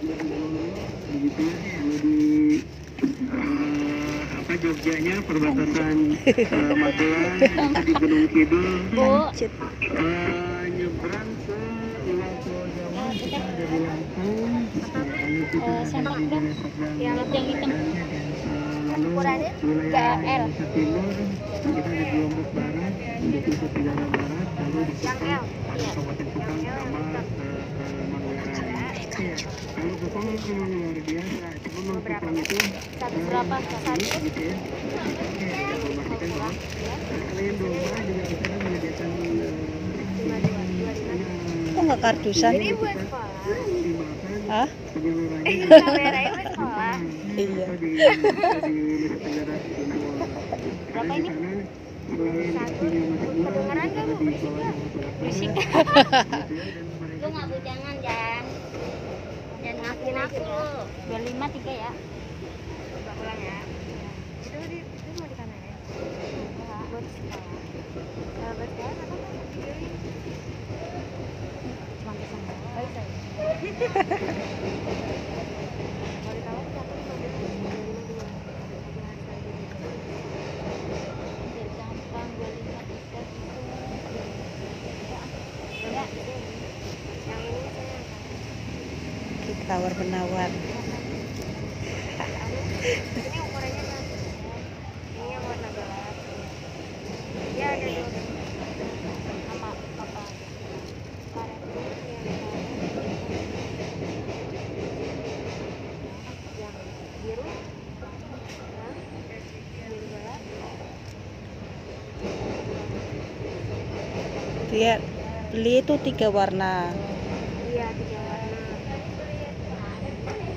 begitu apa Jogjanya perbatasan eh, Magelang itu di Gunung Kidul. Bu, Eh, nyebrang ke Pulau Jawa kita ada di Lampung. Lalu kita Eh, ada di hitam. Eh, lalu Ukurannya wilayah. Indonesia Timur kita ada di Lombok Barat di Nusa Tenggara Barat lalu di Kupang ada Kabupaten Kupang sama Kupang itu luar biasa cuma itu Satu berapa? satu gitu ya Oke, kita memastikan bahwa selain domba juga kita kan menyediakan Kok nggak kardusan? Ini buat sekolah. dimakan Hah? penyalurannya Kameranya buat sekolah. Iya. Berapa ini? Kedengeran Berisik. Berisik. Ya, Lu nggak bu jangan Ngakuin aku. Dua lima tiga ya. Coba ulang ya. Itu di itu mau di mana ya? Buat sekolah. Buat sekolah apa? Cuma bisa Baik saya. Mau ditawar satu lima dua. Dua lima dua. Biar gampang dua lima tiga gitu. Ya. Yang ini saya Tawar menawar. ini ukurannya ini yang warna gelap ya ada dua sama apa karet yang biru Hah? biru gelap Dia beli itu tiga warna.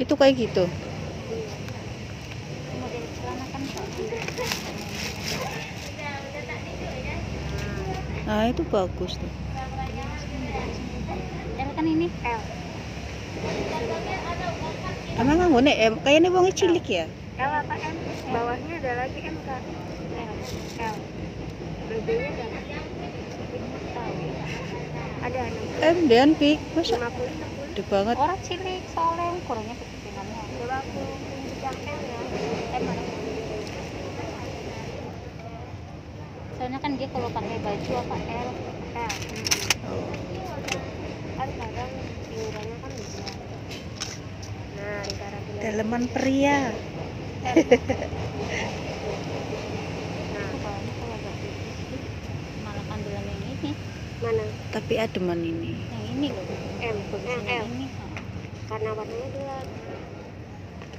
Itu kayak gitu. kan Nah, itu bagus tuh. Kan ini L Emang nggak em kayaknya wong cilik ya. L apa M? Bawahnya ada lagi M kak L L BB-nya ada Em dan pik masa 50 gede banget. orang cilik soalnya ukurannya kecil aku M ya M soalnya kan dia kalau pakai baju apa L L. Kan kadang iurannya kan bisa. Nah Daleman pria. nah mana Tapi ademan ini. yang ini loh M Eh, L ini karena warnanya gelap biasanya gitu yang ini berapa ya kalau kamu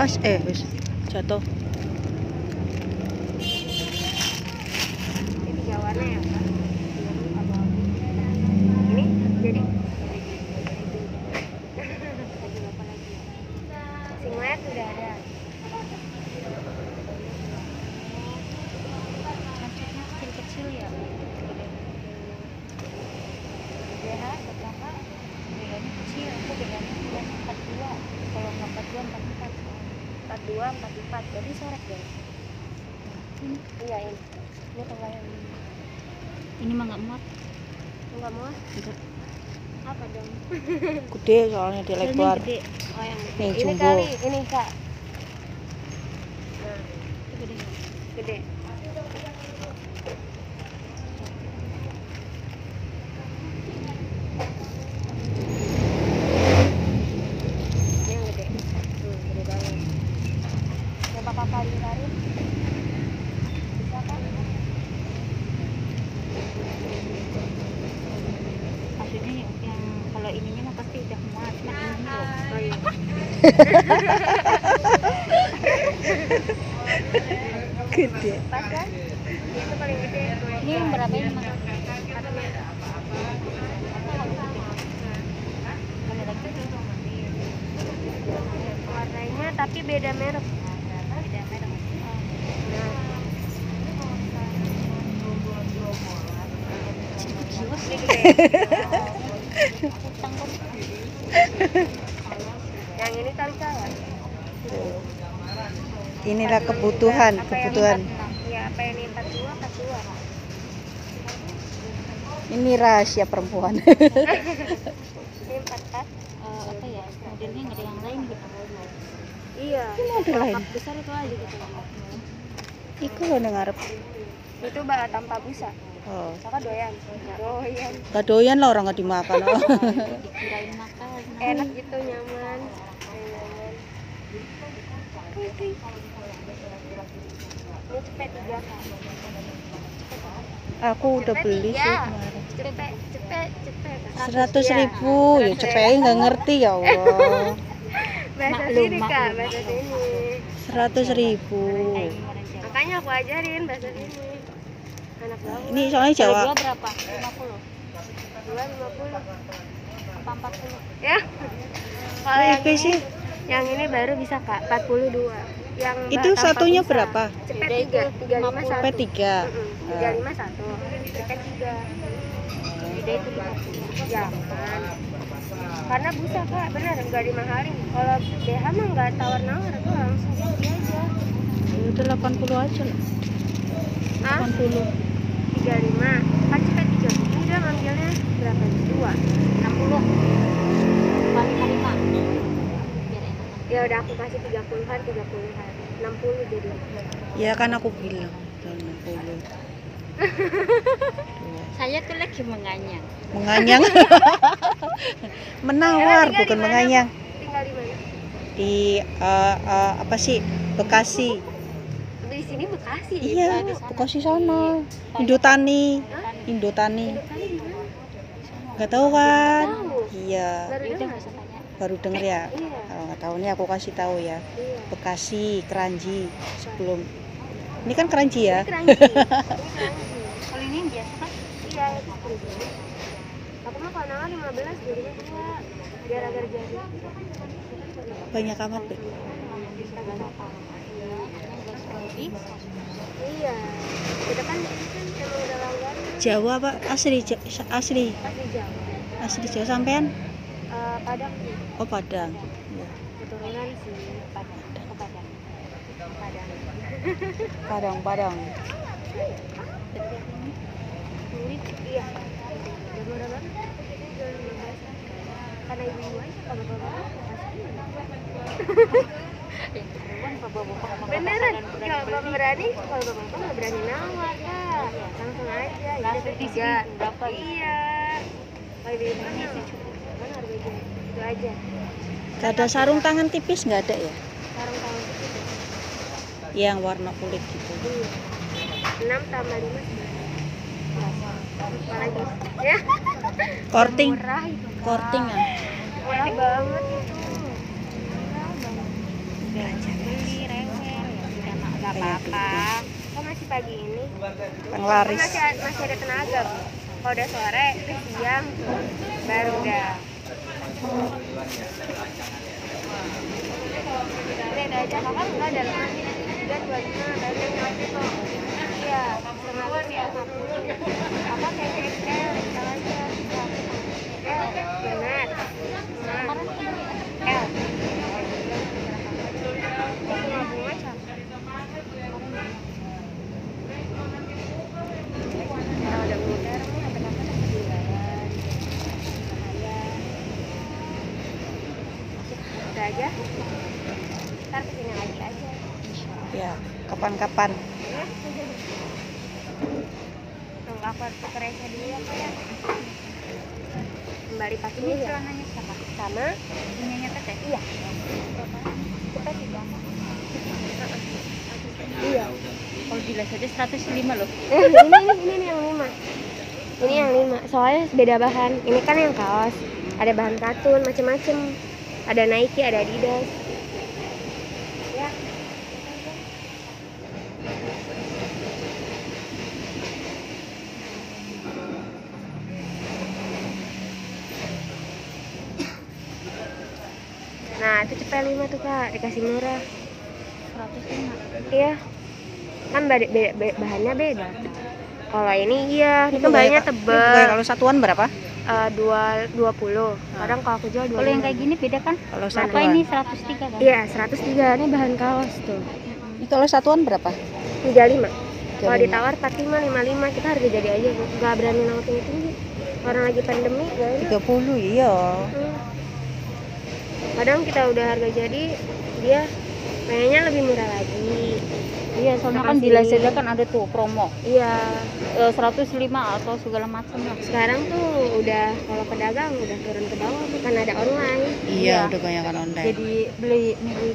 As eh, sa to. Ini mah nggak muat. enggak mau Enggak. apa dong Gede soalnya dia lebar. gede oh yang gede Nih, ini jumbo. kali ini kak nah gede. gede ini yang gede hmm, gede banget coba kakak ditarik bisa kan Maksudnya yang, yang kalau ininya mah pasti udah muat, kan ini belum. oh iya Gede. Ini yang berapa ini mas? Warnanya tapi beda merek Beda merek ini gede Utang kok. Yang ini kali salah Inilah kebutuhan, Apa yang kebutuhan. 46? ya apa ini 42 42 Ini rahasia perempuan. ini 44 Eh, apa ya? Modelnya nggak ada yang lain gitu. iya Ini model lain. Besar itu aja gitu Iku lo ngarep. itu bak tanpa busa Oh. kakak doyan doyan Gak doyan lah orang nggak dimakan. dikirain makan enak gitu nyaman Aku udah Cepet beli sih tiga. kemarin. cepet cepet cepet Seratus ya. ribu, ya cepet nggak ngerti ya Allah. bahasa Maklum, sini kak maklum. bahasa sini Seratus ribu. makanya aku ajarin bahasa sini anak bawah Ini soalnya Jawa. dua berapa 50 dua 50 apa 40 ya kalau yang ini sih yang ini baru bisa kak 42 yang itu satunya berapa? P3 351 P3 351 P3 beda itu 50 jangan karena busa kak benar enggak dimahalin kalau BH mah enggak tawar nawar itu langsung jadi aja. Ya, itu 80 aja lah. Ah? 80 35 kan cepet 3. dia ngambilnya berapa? 2 ya udah aku kasih 30-an 30-an 60 jadi Ya kan aku bilang. 60. saya tuh lagi menganyang Menganyang. Menawar tinggal bukan di menganyang. tinggal di mana Di eh, eh, apa sih? Bekasi. di sini Bekasi Iya, Bekasi sana. Indotani. Indotani. Di mana Nggak tahu kan? Iya. baru baru denger ya. Kalau nggak tahu nih aku kasih tahu ya. Bekasi, Keranji. Sebelum ini kan Keranji ya. ini keranji ini Kalau ini biasa kan? iya aku mah kalau nawar 15 jadinya dua biar agar jadi Banyak amat deh. iya kan ini kan langganan Jawa apa asli asli Jawa asli Jawa sampean? Eh, Padang sih Oh Padang. Iya. keturunan sih Padang Padang Padang Padang Padang. iya udah murah banget Jual 15. karena ibu-ibu aja kalau bapak beneran kalau bapak berani kalau bapak nggak berani nawar kak langsung aja langsung tiga berapa? iya kalau ibu jual itu aja. Gak ada sarung tangan tipis nggak ada ya? sarung tangan itu Yang warna kulit gitu. iya. Enam tambah lima apa lagi? Ya. Korting, korting ya. murah banget itu. Murah banget beli rewel. Ya nggak apa-apa. Kok masih pagi ini? Penglaris. masih masih ada tenaga? Kalau udah sore siang baru udah Udah aja kakak ada lama tiga dua iya dua ya apa kayak XL XL aja L benar gitu aja. Ntar ke sini lagi aja. Ya kapan-kapan. Iya. Tunggu aku harus keresnya dulu ya kak ya? Kembali pakai ini celananya sama sama. Ininya teteh? Iya. Kita juga iya. Kalau gila saja 105 loh. Eh, ini, ini, ini yang 5 ini yang lima. soalnya beda bahan. Ini kan yang kaos. Ada bahan katun macem-macem. Ada Nike, ada Adidas. Ya. Nah, itu cepet lima tuh kak, dikasih murah. 105. Iya. Kan beda, beda- be- bahannya beda. Kalau ini iya, ini kan bahannya tebal. kalau satuan berapa? Eh, dua dua puluh. Kadang kalau aku jual dua. Kalau yang kayak gini beda kan? Iya. ini 103 kan? Iya, 103 ini bahan kaos tuh. Ini kalau satuan berapa? 35. Kalau 35. ditawar 45, 55 kita harga jadi aja. Nggak berani naik tinggi tinggi. Orang lagi pandemi, gak enak. 30 iya. Hmm. Kadang kita udah harga jadi, dia kayaknya lebih murah lagi. Iya, soalnya kan di Lazada kan ada tuh promo. Iya, Eh, 105 atau segala macam lah. sekarang tuh udah kalau pedagang udah turun ke bawah tuh kan ada online. Iya. udah banyak kan online. Jadi beli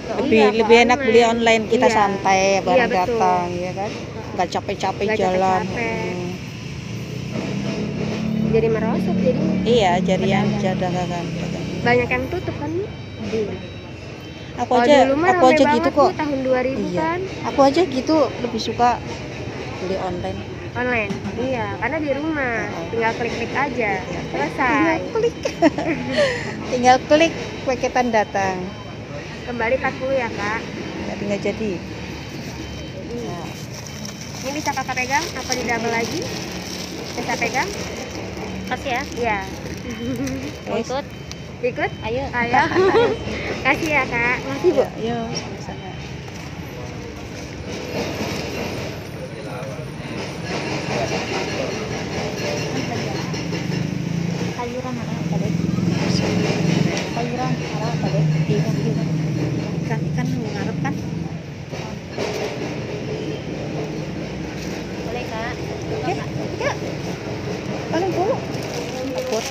ke lebih iya, lebih enak beli online. online kita Iya. santai barang Iya, datang ya kan nggak capek-capek jalan capek-capek. Hmm. Jadi merosot jadi iya jadi yang kan banyak yang tutup kan Bu? Aku Kalau aja dulu mah aku rame aja gitu kok tahun 2000 Iya. kan aku aja gitu lebih suka beli online online. Iya, karena di rumah Oh. tinggal klik-klik aja. Iya. Selesai. klik tinggal klik paketan datang Kembali 40 ya, Kak. tapi nggak jadi Iya. Ini bisa Kakak pegang apa di double lagi? Bisa pegang? Kasih ya. Iya. Yes. Ikut? Ayo. Ayo. Kasih ya, Kak. Makasih, Bu. Iya, yuk sama-sama Sayuran apa deh? Sayuran apa deh? iya iya ikan ikan ngarep kan Boleh kak. ya ya paling dulu takut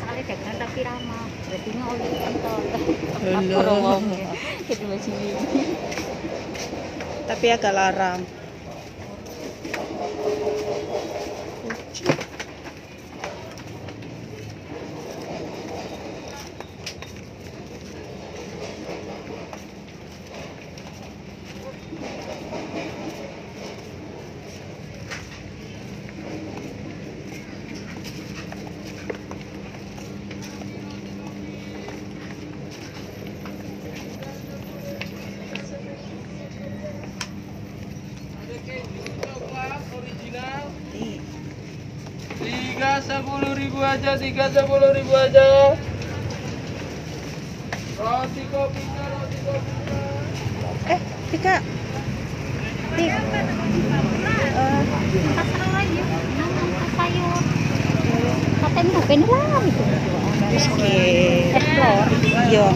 Sekali oli kental. Alah. Aku ngomong. Jadi masih tapi agak larang aja, tiga sepuluh ribu aja. Roti kopinya, roti kopinya. eh Tika Tik Eh, Pasar aja. Sayur. Katanya apa ini lah itu. Rizky Explore. iya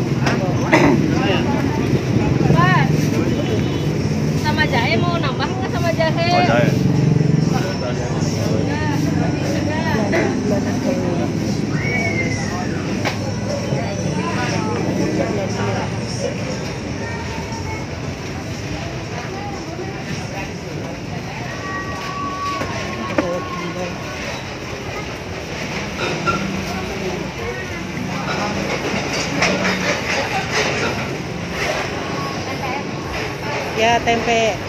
ya tempe